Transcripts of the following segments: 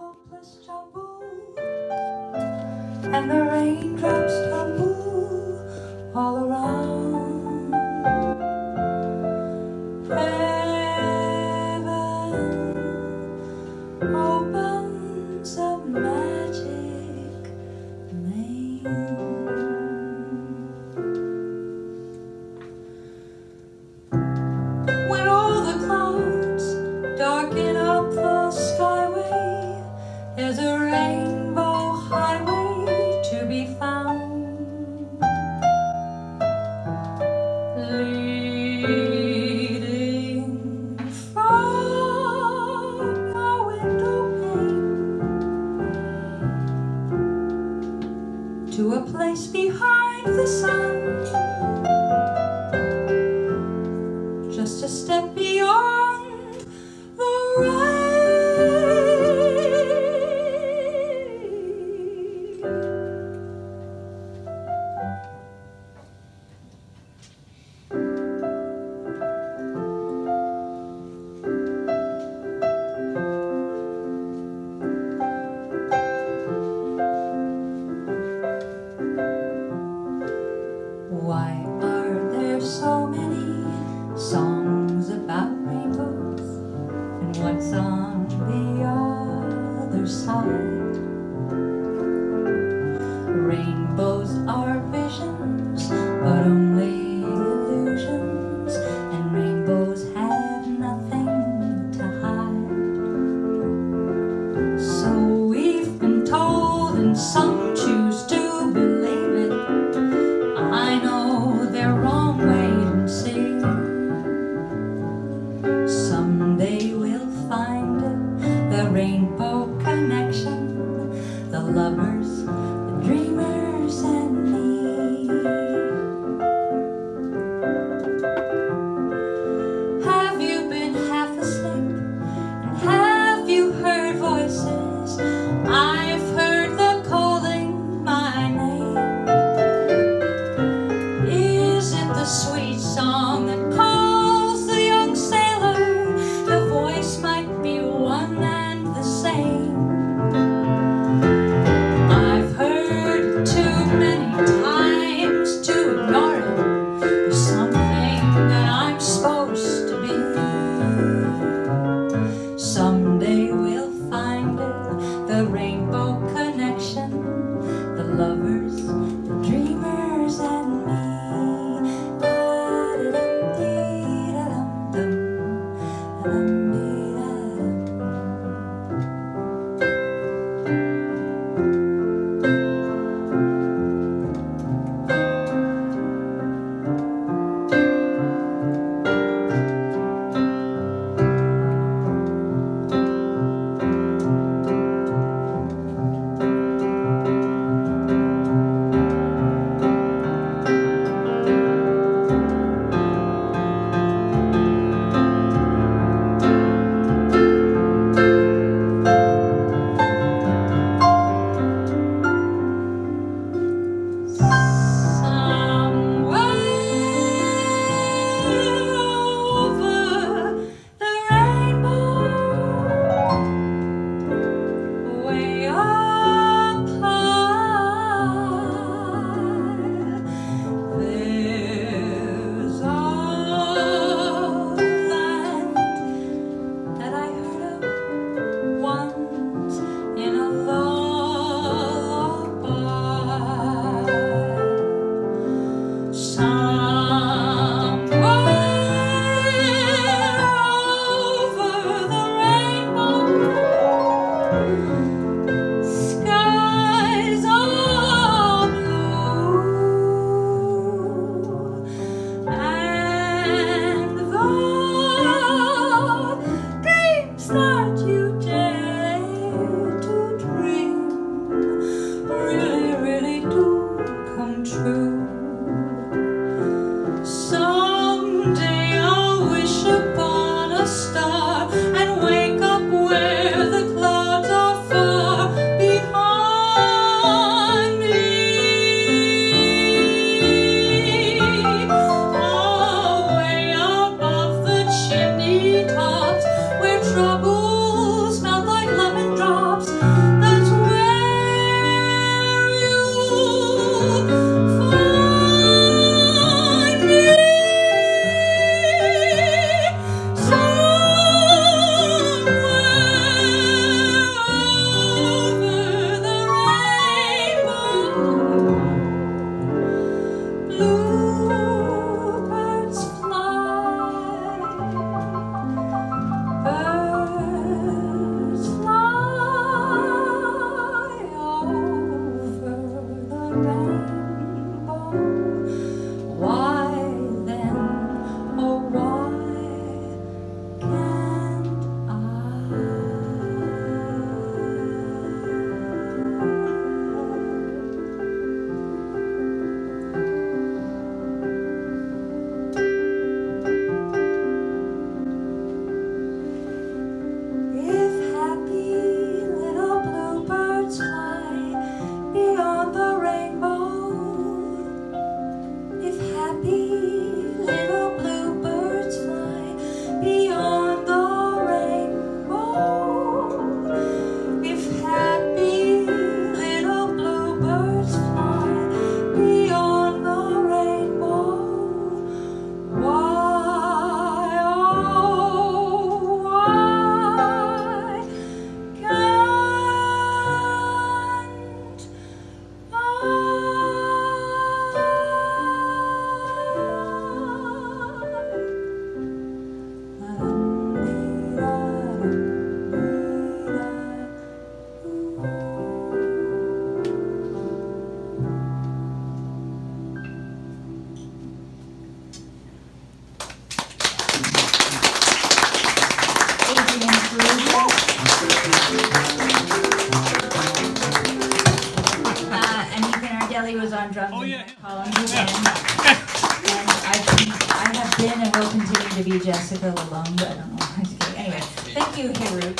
hopeless trouble. And the raindrops tumble all around. but I'm rainbow Oh. On drums. Oh, yeah. Colin Glenn. And I've, I have been and will continue to be Jessica Lalonde, I don't know. I'm just kidding. Anyway, thank you, Hirut,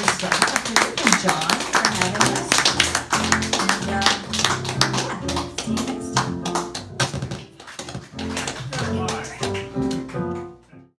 and stuff. And John for having us.